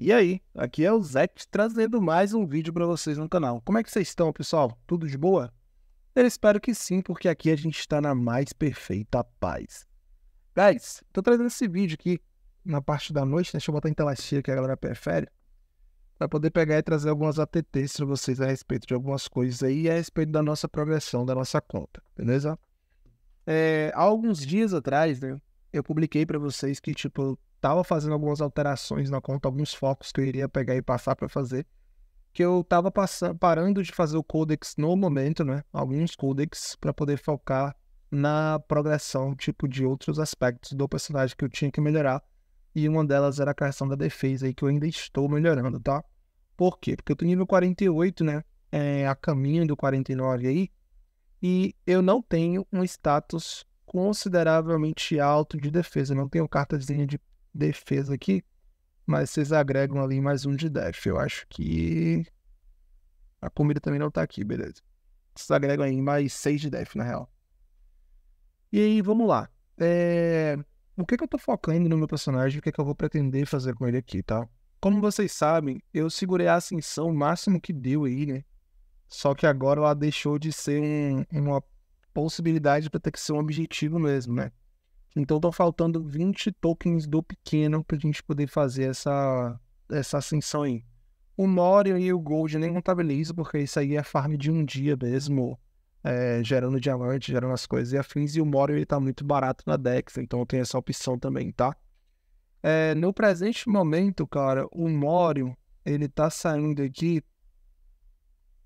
E aí, aqui é o Zé trazendo mais um vídeo para vocês no canal. Como é que vocês estão, pessoal? Tudo de boa? Eu espero que sim, porque aqui a gente está na mais perfeita paz. Guys, tô trazendo esse vídeo aqui na parte da noite, deixa eu botar em tela cheia que a galera prefere, para poder pegar e trazer algumas ATTs para vocês a respeito de algumas coisas aí e a respeito da nossa progressão, da nossa conta, beleza? É, há alguns dias atrás, né, eu publiquei para vocês que, tipo, tava fazendo algumas alterações na conta, alguns focos que eu iria pegar e passar para fazer. Que eu tava passando, parando de fazer o codex no momento, né? Alguns codex para poder focar na progressão, tipo, de outros aspectos do personagem que eu tinha que melhorar. E uma delas era a questão da defesa aí, que eu ainda estou melhorando, tá? Por quê? Porque eu tô nível 48, né? É, a caminho do 49 aí e eu não tenho um status consideravelmente alto de defesa. não tenho cartazinha de defesa aqui, mas vocês agregam ali mais um de def. Eu acho que a comida também não tá aqui, beleza. Vocês agregam aí mais seis de def, na real. E aí, vamos lá. É... O que, que eu tô focando no meu personagem? O que, que eu vou pretender fazer com ele aqui, tá? Como vocês sabem, eu segurei a ascensão o máximo que deu aí, né? Só que agora ela deixou de ser um, uma possibilidade para ter que ser um objetivo mesmo, né? Então estão faltando 20 tokens do pequeno para a gente poder fazer essa, essa ascensão aí. O Morio e o Gold nem contabilizo, porque isso aí é farm de um dia mesmo, é, gerando diamante, gerando as coisas e afins. E o Morio ele tá muito barato na Dex, então tem essa opção também, tá? É, no presente momento, cara, o Morio ele tá saindo aqui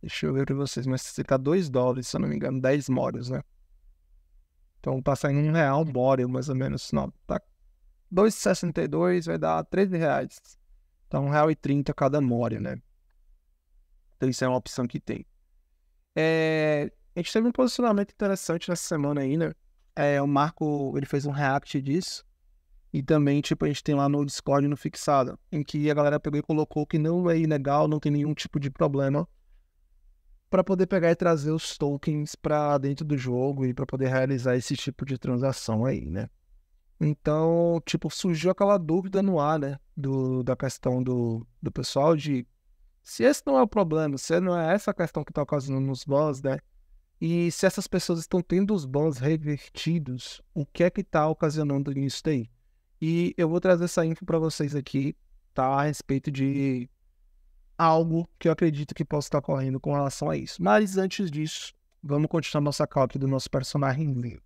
Deixa eu ver pra vocês, mas fica 2 dólares, se eu não me engano, 10 mórios, né? Então tá saindo um real mório, mais ou menos. Não, tá 2,62 vai dar 13 reais. Então, um real e 30 cada mório, né? Então isso é uma opção que tem. É... A gente teve um posicionamento interessante nessa semana aí, né? É, o Marco, ele fez um react disso. E também, tipo, a gente tem lá no Discord, no fixado, em que a galera pegou e colocou que não é ilegal, não tem nenhum tipo de problema para poder pegar e trazer os tokens para dentro do jogo e para poder realizar esse tipo de transação aí, né? Então, tipo, surgiu aquela dúvida no ar, né? Do, da questão do, do pessoal de se esse não é o problema, se não é essa questão que está ocasionando nos bans, né? E se essas pessoas estão tendo os bans revertidos, o que é que está ocasionando isso daí? E eu vou trazer essa info para vocês aqui, tá? A respeito de algo que eu acredito que possa estar ocorrendo com relação a isso. Mas antes disso, vamos continuar nossa calca do nosso personagem lindo.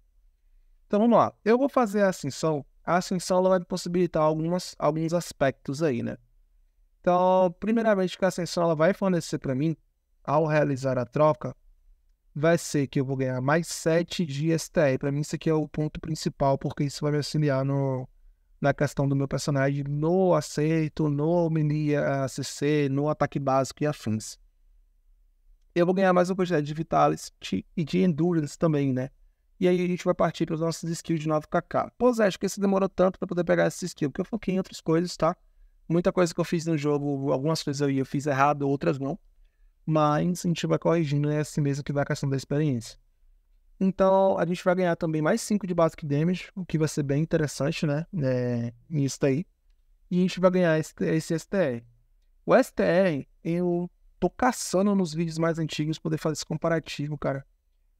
Então vamos lá. Eu vou fazer a ascensão. A ascensão ela vai possibilitar algumas, alguns aspectos aí, né? Então, primeiramente, que a ascensão ela vai fornecer para mim, ao realizar a troca, vai ser que eu vou ganhar mais 7 de STR. Para mim, isso aqui é o ponto principal, porque isso vai me auxiliar no, na questão do meu personagem no aceito, no mini ACC, no ataque básico e afins. Eu vou ganhar mais uma quantidade de Vitalis e de Endurance também, né? E aí a gente vai partir para os nossos skills de 9kk. Pois é, acho que esse demorou tanto para poder pegar esse skill, porque eu foquei em outras coisas, tá? Muita coisa que eu fiz no jogo, algumas coisas eu, eu fiz errado, outras não. Mas a gente vai corrigindo, é assim mesmo que vai a questão da experiência. Então, a gente vai ganhar também mais 5 de Basic Damage, o que vai ser bem interessante, né? É, nisso. E a gente vai ganhar esse, esse STR. O STR, eu tô caçando nos vídeos mais antigos poder fazer esse comparativo, cara.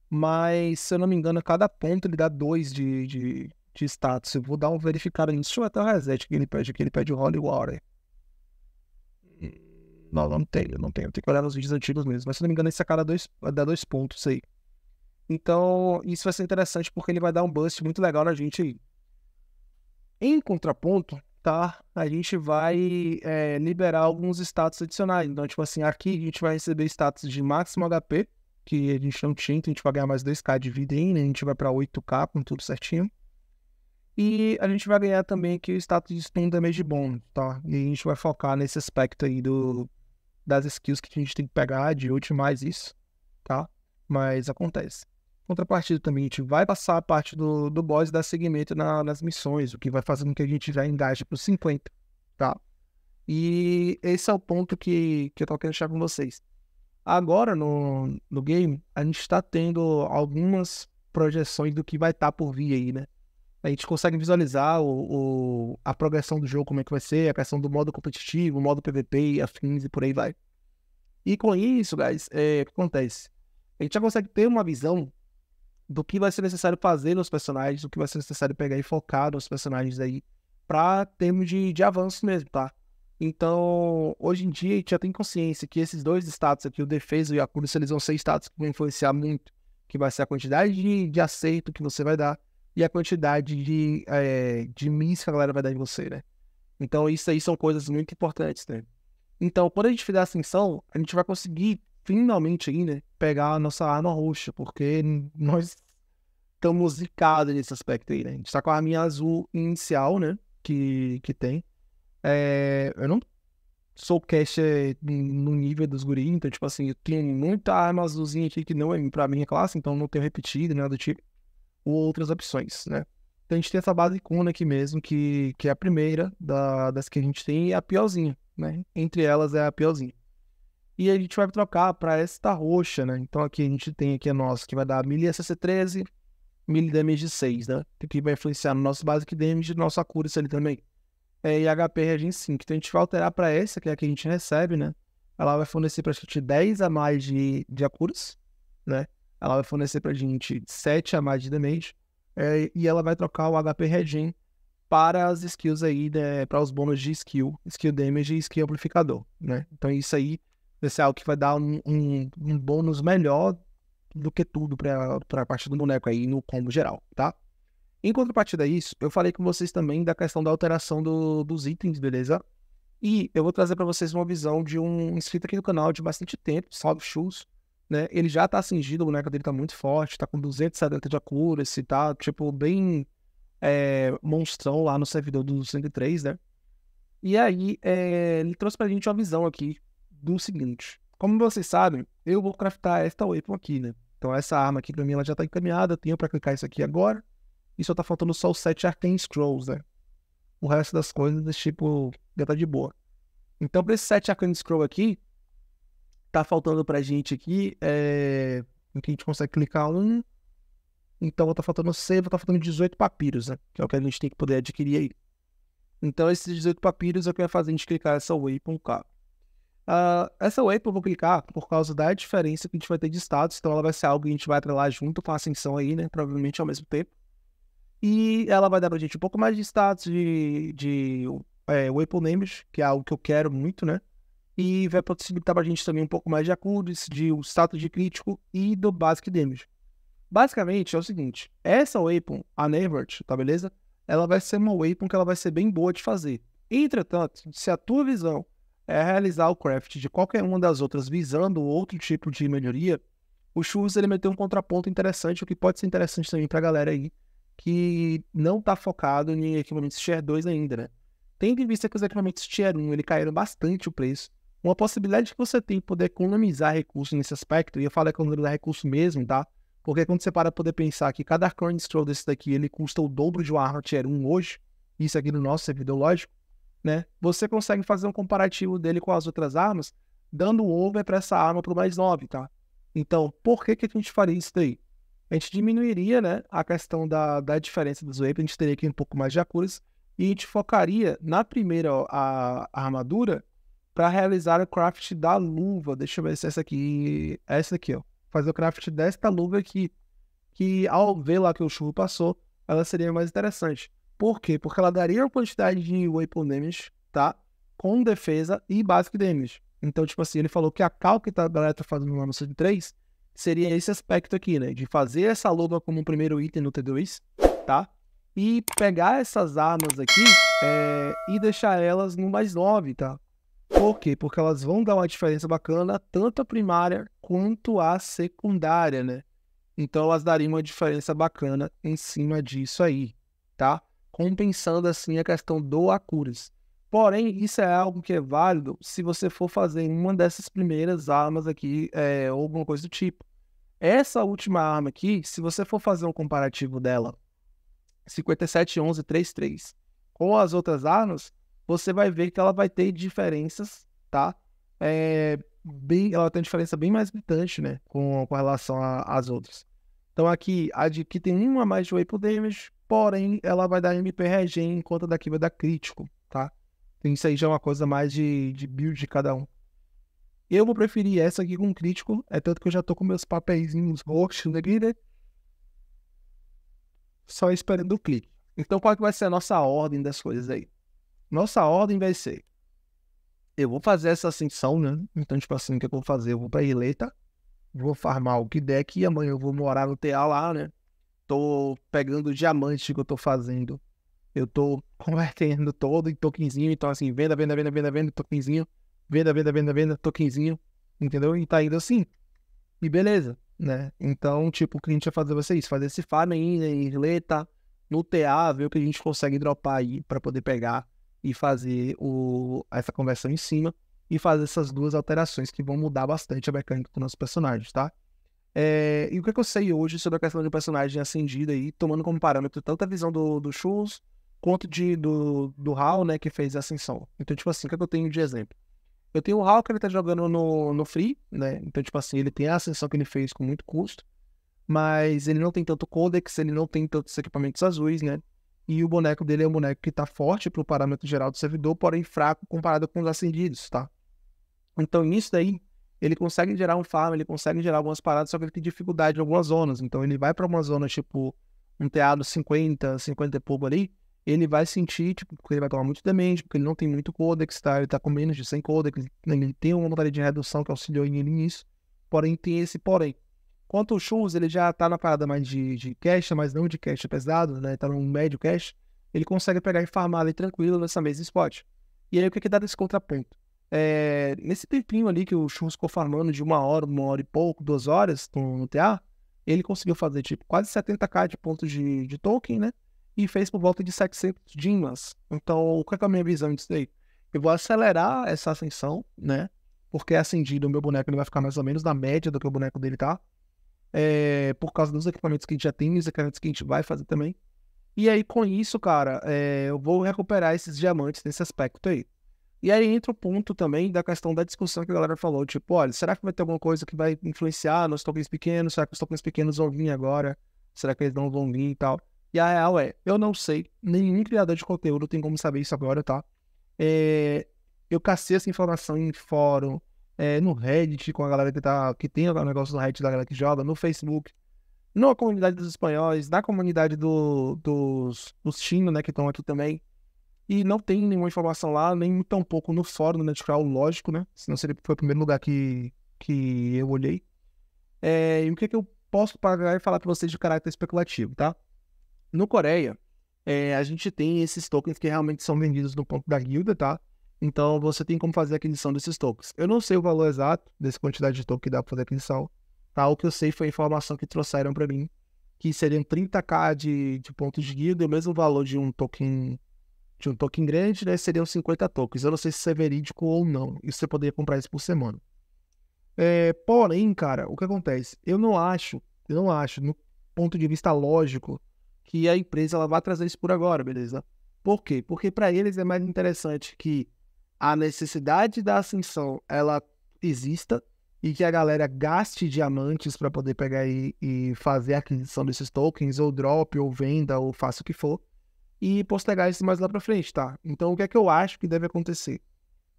Mas, se eu não me engano, cada ponto ele dá 2 de, de, de status. Eu vou dar um verificado nisso. Deixa eu até o reset que ele pede aqui. Ele pede o Holy Water. Não, não tenho, não tenho. Tem que olhar nos vídeos antigos mesmo. Mas, se eu não me engano, esse a cada dois, dá dois pontos aí. Então, isso vai ser interessante porque ele vai dar um boost muito legal na gente aí. Em contraponto, tá? A gente vai é, liberar alguns status adicionais. Então, tipo assim, aqui a gente vai receber status de máximo HP, que a gente não tinha, então a gente vai ganhar mais 2k de vida ainda, a gente vai para 8k com tudo certinho. E a gente vai ganhar também aqui o status de stun damage bom, tá? E a gente vai focar nesse aspecto aí do, das skills que a gente tem que pegar de ult isso, tá? Mas acontece. Contrapartida também, a gente vai passar a parte do, do boss e dar segmento na, nas missões, o que vai fazer com que a gente já engaje para os 50, tá? E esse é o ponto que, que eu tô querendo deixar com vocês. Agora, no, no game, a gente está tendo algumas projeções do que vai estar tá por vir aí, né? a gente consegue visualizar o, o, a progressão do jogo, como é que vai ser, a questão do modo competitivo, modo PVP, afins e por aí vai. E com isso, guys, é, o que acontece? A gente já consegue ter uma visão do que vai ser necessário fazer nos personagens, do que vai ser necessário pegar e focar nos personagens aí, para termos de, de avanço mesmo, tá? Então, hoje em dia, a gente já tem consciência que esses dois status aqui, o defesa e a cura, eles vão ser status que vão influenciar muito, que vai ser a quantidade de, de aceito que você vai dar e a quantidade de, é, de miss que a galera vai dar em você, né? Então, isso aí são coisas muito importantes, né? Então, quando a gente fizer a ascensão, a gente vai conseguir finalmente aí, né, pegar a nossa arma roxa, porque nós estamos zicados nesse aspecto aí, né? A gente tá com a arminha azul inicial, né, que, que tem. É, eu não sou caster no nível dos guris, então, tipo assim, eu tenho muita arma azulzinha aqui que não é pra minha classe, então não tenho repetido, nada do tipo ou outras opções, né? Então a gente tem essa base Kuna aqui mesmo, que, que é a primeira da, das que a gente tem e a piorzinha, né? Entre elas é a piorzinha. E a gente vai trocar para esta roxa, né? Então aqui a gente tem aqui a nossa, que vai dar melee SC13, melee damage 6, né? Que vai influenciar no nosso basic damage e nossa cura ali também. É, e HP Regen 5. Então a gente vai alterar para essa, que é a que a gente recebe, né? Ela vai fornecer para gente 10 a mais de, de acuras, né? ela vai fornecer pra gente 7 a mais de damage é, e ela vai trocar o HP Regen para as skills aí, né, para os bônus de skill, skill damage e skill amplificador, né? Então isso aí vai ser algo que vai dar um, um, um bônus melhor do que tudo para a parte do boneco aí no combo geral, tá? Em contrapartida a isso, eu falei com vocês também da questão da alteração do, dos itens, beleza? E eu vou trazer para vocês uma visão de um inscrito aqui no canal de bastante tempo, Salve Shoes, né? Ele já tá cingido, o boneco dele tá muito forte, tá com 270 de accuracy, tá, tipo, bem é, monstrão lá no servidor do 103, né? E aí, é, ele trouxe pra gente uma visão aqui do seguinte. Como vocês sabem, eu vou craftar esta weapon aqui, né? Então essa arma aqui pra mim ela já tá encaminhada, eu tenho pra clicar isso aqui agora. E só tá faltando só os 7 Arcane Scrolls, né? O resto das coisas, tipo, já tá de boa. Então pra esse 7 Arcane Scroll aqui, tá faltando pra gente aqui é. Que a gente consegue clicar um. Então tá faltando C, tá faltando 18 papiros, né? Que é o que a gente tem que poder adquirir aí. Então esses 18 papiros é o que vai fazer a gente clicar essa Waypoint cá. Uh, essa Waypoint eu vou clicar por causa da diferença que a gente vai ter de status. Então ela vai ser algo que a gente vai atrelar junto com a ascensão aí, né? Provavelmente ao mesmo tempo. E ela vai dar pra gente um pouco mais de status de, de é, Names, que é algo que eu quero muito, né? e vai possibilitar para a gente também um pouco mais de accuracy, de um status de crítico e do basic damage. Basicamente é o seguinte, essa weapon, a Nevert, tá beleza? Ela vai ser uma weapon que ela vai ser bem boa de fazer. Entretanto, se a tua visão é realizar o craft de qualquer uma das outras visando outro tipo de melhoria, o Chus ele ter um contraponto interessante, o que pode ser interessante também para a galera aí que não está focado em equipamentos Tier 2 ainda, né? Tendo em vista que os equipamentos Tier 1 ele caíram bastante o preço, uma possibilidade que você tem de poder economizar recursos nesse aspecto, e eu falo economizar recursos mesmo, tá? Porque quando você para poder pensar que cada Arcane Scroll desse daqui, ele custa o dobro de uma arma Tier 1 hoje, isso aqui no nosso servidor lógico, né? Você consegue fazer um comparativo dele com as outras armas, dando um over para essa arma pro mais 9, tá? Então, por que, que a gente faria isso daí? A gente diminuiria, né, a questão da, da diferença dos weapons, a gente teria aqui um pouco mais de acuras, e a gente focaria na primeira a, a armadura para realizar o craft da luva. Deixa eu ver se essa aqui. Essa aqui, ó. Fazer o craft desta luva aqui. Que ao ver lá que o churro passou, ela seria mais interessante. Por quê? Porque ela daria uma quantidade de weapon damage, tá? Com defesa e basic damage. Então, tipo assim, ele falou que a cal que tá, a galera tá fazendo no 3 seria esse aspecto aqui, né? De fazer essa luva como um primeiro item no T2, tá? E pegar essas armas aqui é, e deixar elas no mais 9, tá? Por quê? Porque elas vão dar uma diferença bacana tanto a primária quanto a secundária, né? Então elas dariam uma diferença bacana em cima disso aí, tá? Compensando assim a questão do Acuras. Porém, isso é algo que é válido se você for fazer uma dessas primeiras armas aqui, é, ou alguma coisa do tipo. Essa última arma aqui, se você for fazer um comparativo dela, 571133, com as outras armas, você vai ver que ela vai ter diferenças, tá? É, bem, ela tem diferença bem mais gritante, né? Com, com relação às outras. Então aqui, a de que tem uma mais de Waypoint Damage, porém ela vai dar MP regen enquanto daqui vai dar crítico, tá? Então isso aí já é uma coisa mais de, de build de cada um. Eu vou preferir essa aqui com crítico, é tanto que eu já tô com meus papeizinhos roxos aqui, né? Só esperando o clique. Então qual que vai ser a nossa ordem das coisas aí? Nossa ordem vai ser eu vou fazer essa ascensão, né? Então, tipo assim, o que eu vou fazer? Eu vou pra Ileta, vou farmar o que der aqui, amanhã eu vou morar no TA lá, né? Tô pegando o diamante que eu tô fazendo. Eu tô convertendo todo em tokenzinho, então assim, venda, venda, venda, venda, venda, tokenzinho, venda, venda, venda, venda, tokenzinho, entendeu? E tá indo assim. E beleza, né? Então, tipo, o que a gente vai fazer isso, fazer esse farm aí, né, em Ileta, no TA, ver o que a gente consegue dropar aí para poder pegar e fazer o, essa conversão em cima e fazer essas duas alterações que vão mudar bastante a mecânica do nosso personagem, tá? É, e o que, é que, eu sei hoje sobre a questão de personagem acendido aí, tomando como parâmetro tanto a visão do, do Shoes quanto de, do, do Hal, né, que fez a ascensão. Então, tipo assim, o que, é que eu tenho de exemplo? Eu tenho o Hal que ele tá jogando no, no Free, né? Então, tipo assim, ele tem a ascensão que ele fez com muito custo, mas ele não tem tanto codex, ele não tem tantos equipamentos azuis, né? E o boneco dele é um boneco que está forte para o parâmetro geral do servidor, porém fraco comparado com os acendidos, tá? Então, nisso daí, ele consegue gerar um farm, ele consegue gerar algumas paradas, só que ele tem dificuldade em algumas zonas. Então, ele vai para uma zona tipo um teado 50, 50 e pouco ali, ele vai sentir, tipo, porque ele vai tomar muito damage, porque ele não tem muito codex, tá? Ele tá com menos de 100 codex, ele tem uma vontade de redução que auxiliou ele nisso, porém tem esse porém. Quanto o Shoes, ele já tá na parada mais de, de cache, mas não de cache pesado, né? Tá num médio cache. Ele consegue pegar e farmar ali tranquilo nessa mesma spot. E aí o que que dá desse contraponto? É, nesse tempinho ali que o Shoes ficou farmando de uma hora, uma hora e pouco, duas horas no, no TA, ele conseguiu fazer tipo quase 70k de pontos de, de token, né? E fez por volta de 700 dimas. Então, qual é a minha visão disso daí? Eu vou acelerar essa ascensão, né? Porque é acendido, o meu boneco ele vai ficar mais ou menos na média do que o boneco dele tá é, por causa dos equipamentos que a gente já tem e os equipamentos que a gente vai fazer também. E aí, com isso, cara, é, eu vou recuperar esses diamantes nesse aspecto aí. E aí entra o ponto também da questão da discussão que a galera falou, tipo, olha, será que vai ter alguma coisa que vai influenciar nos tokens pequenos? Será que os tokens pequenos vão vir agora? Será que eles não vão vir e tal? E a real é, eu não sei, nenhum criador de conteúdo tem como saber isso agora, tá? É, eu cacei essa informação em fórum, é, no Reddit, com a galera que, tá, que tem o negócio do Reddit da galera que joga, no Facebook, na comunidade dos espanhóis, na comunidade do, dos, dos chinos, né, que estão aqui também. E não tem nenhuma informação lá, nem tão pouco no fórum do Netcrawl, lógico, né? Senão seria foi o primeiro lugar que, que eu olhei. É, e o que, é que eu posso pagar e falar para vocês de caráter especulativo, tá? No Coreia, é, a gente tem esses tokens que realmente são vendidos no ponto da guilda, tá? Então você tem como fazer a aquisição desses tokens. Eu não sei o valor exato dessa quantidade de token que dá para fazer a aquisição. Tá? O que eu sei foi a informação que trouxeram para mim, que seriam 30k de, de pontos de guilda, o mesmo valor de um token de um token grande, né, seriam 50 tokens. Eu não sei se isso é verídico ou não. E você poderia comprar isso por semana. É, porém, cara, o que acontece? Eu não acho, eu não acho, no ponto de vista lógico, que a empresa ela vai trazer isso por agora, beleza? Por quê? Porque para eles é mais interessante que a necessidade da ascensão ela exista e que a galera gaste diamantes para poder pegar e, e, fazer a aquisição desses tokens, ou drop, ou venda, ou faça o que for, e postergar isso mais lá para frente, tá? Então, o que é que eu acho que deve acontecer?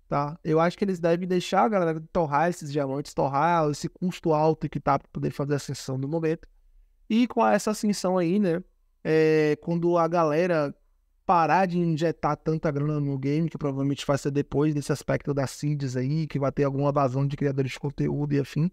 Tá? Eu acho que eles devem deixar a galera torrar esses diamantes, torrar esse custo alto que tá para poder fazer a ascensão no momento. E com essa ascensão aí, né? É, quando a galera parar de injetar tanta grana no game, que provavelmente vai ser depois desse aspecto das seeds aí, que vai ter alguma vazão de criadores de conteúdo e afim.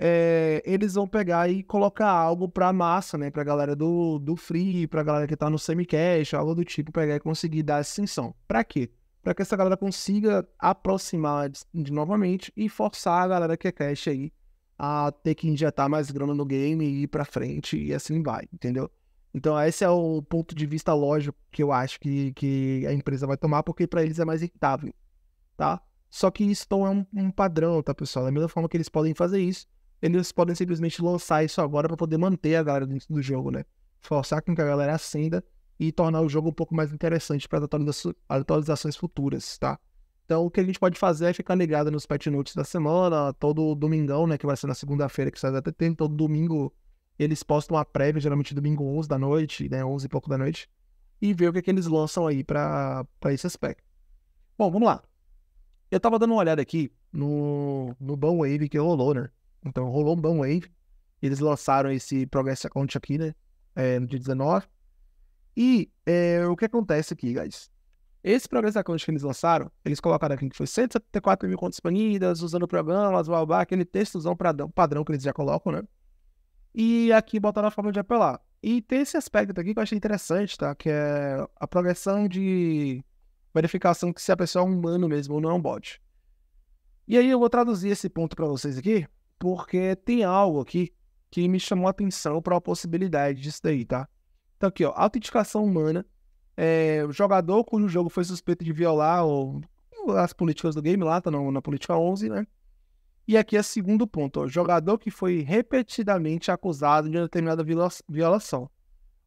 É, eles vão pegar e colocar algo pra massa, né? Pra galera do, do free, pra galera que tá no semi-cash, algo do tipo, pegar e conseguir dar essa extensão. Pra quê? Pra que essa galera consiga aproximar de, de novamente e forçar a galera que é cash aí a ter que injetar mais grana no game e ir pra frente e assim vai, entendeu? Então, esse é o ponto de vista lógico que eu acho que, que a empresa vai tomar, porque para eles é mais rentável, tá? Só que isso não é um, um, padrão, tá, pessoal? Da mesma forma que eles podem fazer isso, eles podem simplesmente lançar isso agora para poder manter a galera dentro do jogo, né? Forçar com que a galera acenda e tornar o jogo um pouco mais interessante para atualiza atualizações futuras, tá? Então, o que a gente pode fazer é ficar ligado nos patch notes da semana, todo domingão, né? Que vai ser na segunda-feira, que sai até tem todo domingo eles postam uma prévia, geralmente domingo 11 da noite, né, 11 e pouco da noite, e ver o que, é que eles lançam aí para esse aspecto. Bom, vamos lá. Eu tava dando uma olhada aqui no, no Wave que rolou, né? Então rolou um Wave, eles lançaram esse Progress Account aqui, né, é, no dia 19. E é, o que acontece aqui, guys? Esse Progress Account que eles lançaram, eles colocaram aqui que foi 174 mil contas banidas, usando programas, blá, aquele textozão padrão, padrão que eles já colocam, né? E aqui botaram a forma de apelar. E tem esse aspecto aqui que eu achei interessante, tá? Que é a progressão de verificação que se a pessoa é um humano mesmo ou não é um bot. E aí eu vou traduzir esse ponto para vocês aqui, porque tem algo aqui que me chamou a atenção para a possibilidade disso daí, tá? Então aqui, ó, autenticação humana, é, o jogador cujo jogo foi suspeito de violar ou, as políticas do game lá, tá na, na política 11, né? E aqui é segundo ponto, ó, jogador que foi repetidamente acusado de determinada violação.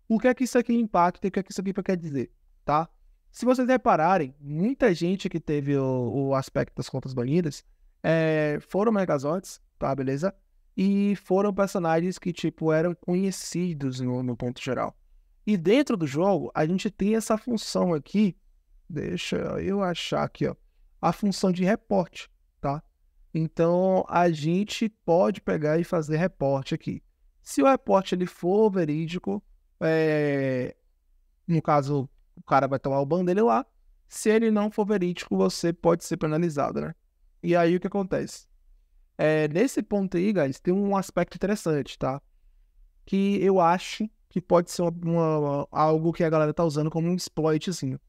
O que é que isso aqui impacta e o que é que isso aqui quer dizer, tá? Se vocês repararem, muita gente que teve o, o aspecto das contas banidas é, foram Megazords, tá, beleza? E foram personagens que, tipo, eram conhecidos no, no ponto geral. E dentro do jogo, a gente tem essa função aqui, deixa eu achar aqui, ó, a função de reporte, tá? Então, a gente pode pegar e fazer reporte aqui. Se o reporte ele for verídico, é... no caso, o cara vai tomar o ban dele lá. Se ele não for verídico, você pode ser penalizado, né? E aí, o que acontece? É, nesse ponto aí, guys, tem um aspecto interessante, tá? Que eu acho que pode ser uma, uma, algo que a galera tá usando como um exploitzinho.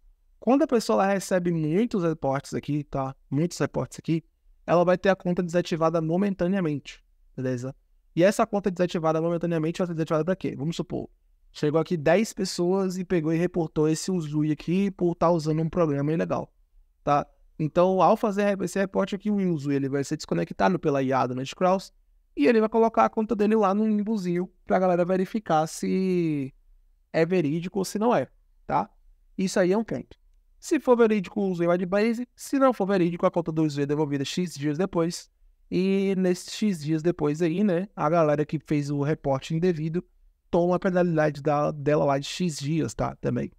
Quando a pessoa recebe muitos reportes aqui, tá? Muitos reportes aqui, ela vai ter a conta desativada momentaneamente, beleza? E essa conta desativada momentaneamente vai ser desativada para quê? Vamos supor, chegou aqui 10 pessoas e pegou e reportou esse Uzui aqui por estar tá usando um programa ilegal, tá? Então, ao fazer esse reporte aqui, o Uzui ele vai ser desconectado pela IA do NetCross e ele vai colocar a conta dele lá no limbozinho para a galera verificar se é verídico ou se não é, tá? Isso aí é um ponto. Se for verídico, o Adbase. Se não for verídico, a conta do usuário é devolvida X dias depois. E nesses X dias depois aí, né, a galera que fez o reporte indevido toma a penalidade da, dela lá de X dias, tá? Também.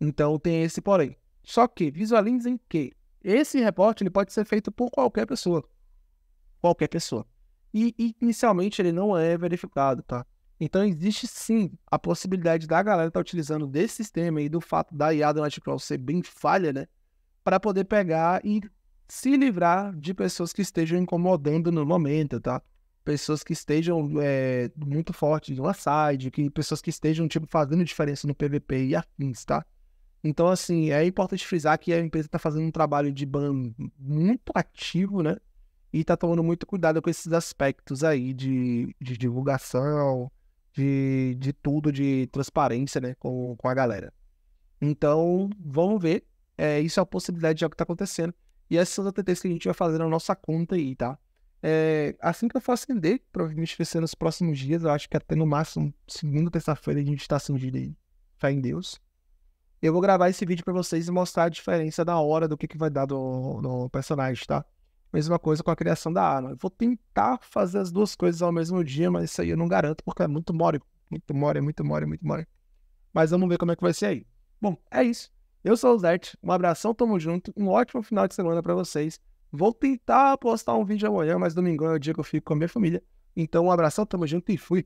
Então tem esse porém. Só que visualizem que esse reporte ele pode ser feito por qualquer pessoa. Qualquer pessoa. E inicialmente ele não é verificado, tá? Então existe sim a possibilidade da galera estar tá utilizando desse sistema e do fato da IA do Nightcrawl ser bem falha, né? Para poder pegar e se livrar de pessoas que estejam incomodando no momento, tá? Pessoas que estejam é, muito fortes no side, que pessoas que estejam tipo fazendo diferença no PVP e afins, tá? Então, assim, é importante frisar que a empresa está fazendo um trabalho de ban muito ativo, né? E está tomando muito cuidado com esses aspectos aí de, de divulgação, de, de tudo, de transparência, né, com, com a galera. Então, vamos ver. É, isso é a possibilidade de algo que tá acontecendo. E essas são as TTs que a gente vai fazer na nossa conta aí, tá? É, assim que eu for acender, provavelmente vai ser nos próximos dias, eu acho que até no máximo segunda, terça-feira a gente está acendendo aí. Fé em Deus. Eu vou gravar esse vídeo para vocês e mostrar a diferença da hora do que, que vai dar do, personagem, tá? Mesma coisa com a criação da arma. Eu vou tentar fazer as duas coisas ao mesmo dia, mas isso aí eu não garanto, porque é muito mole. Muito mole, muito mole, muito mole. Mas vamos ver como é que vai ser aí. Bom, é isso. Eu sou o Zert. Um abração, tamo junto. Um ótimo final de semana para vocês. Vou tentar postar um vídeo amanhã, mas domingo é o dia que eu fico com a minha família. Então, um abração, tamo junto e fui.